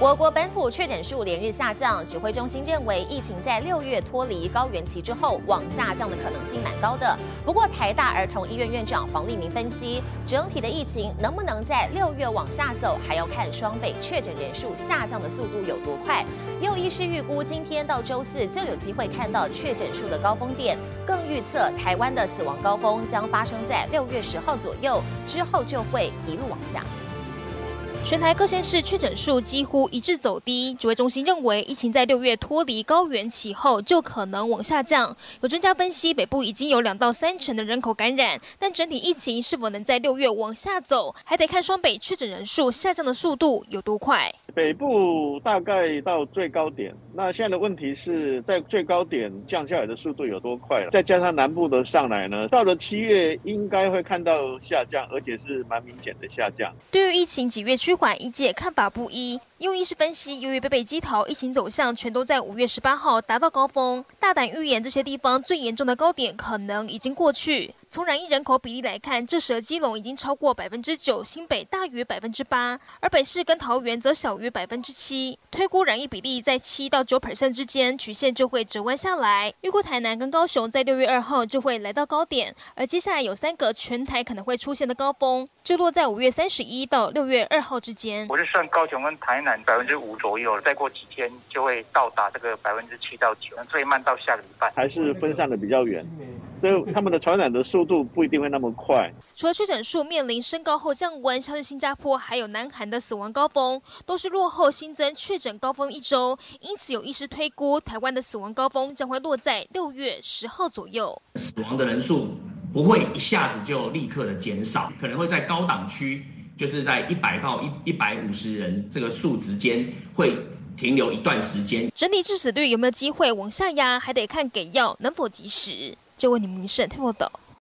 我国本土确诊数连日下降，指挥中心认为疫情在六月脱离高原期之后往下降的可能性蛮高的。不过台大儿童医院院长黄立明分析，整体的疫情能不能在六月往下走，还要看双北确诊人数下降的速度有多快。也有医师预估，今天到周四就有机会看到确诊数的高峰点，更预测台湾的死亡高峰将发生在六月十号左右，之后就会一路往下。全台各县市确诊数几乎一致走低，指挥中心认为疫情在六月脱离高原起后就可能往下降。有专家分析，北部已经有两到三成的人口感染，但整体疫情是否能在六月往下走，还得看双北确诊人数下降的速度有多快。北部大概到最高点，那现在的问题是在最高点降下来的速度有多快了？再加上南部的上来呢，到了七月应该会看到下降，而且是蛮明显的下降。对于疫情几月趋缓，一界看法不一。用医师分析，由于北北基桃疫情走向全都在五月十八号达到高峰，大胆预言这些地方最严重的高点可能已经过去。从染疫人口比例来看，这时基隆已经超过百分之九，新北大于百分之八，而北市跟桃园则小于百分之七。推估染疫比例在七到九 percent 之间，曲线就会折弯下来。预估台南跟高雄在六月二号就会来到高点，而接下来有三个全台可能会出现的高峰，就落在五月三十一到六月二号之间。我是算高雄跟台南。百分之五左右，再过几天就会到达这个百分之七到九，最慢到下个礼拜。还是分散的比较远，所以他们的传染的速度不一定会那么快。除了确诊数面临升高后降温，像是新加坡还有南韩的死亡高峰，都是落后新增确诊高峰一周。因此有医师推估，台湾的死亡高峰将会落在六月十号左右。死亡的人数不会一下子就立刻的减少，可能会在高档区。就是在一百到一一百五十人这个数值间会停留一段时间。整体致死率有没有机会往下压，还得看给药能否及时。就问你们，审听不懂。